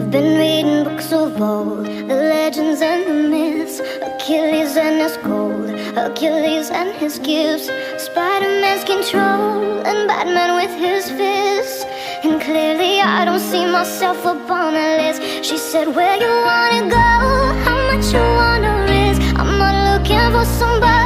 I've been reading books of old, the legends and the myths, Achilles and his gold, Achilles and his gifts, Spider-Man's control, and Batman with his fists. And clearly I don't see myself upon a list. She said, where you wanna go, how much you wanna risk, I'm not looking for somebody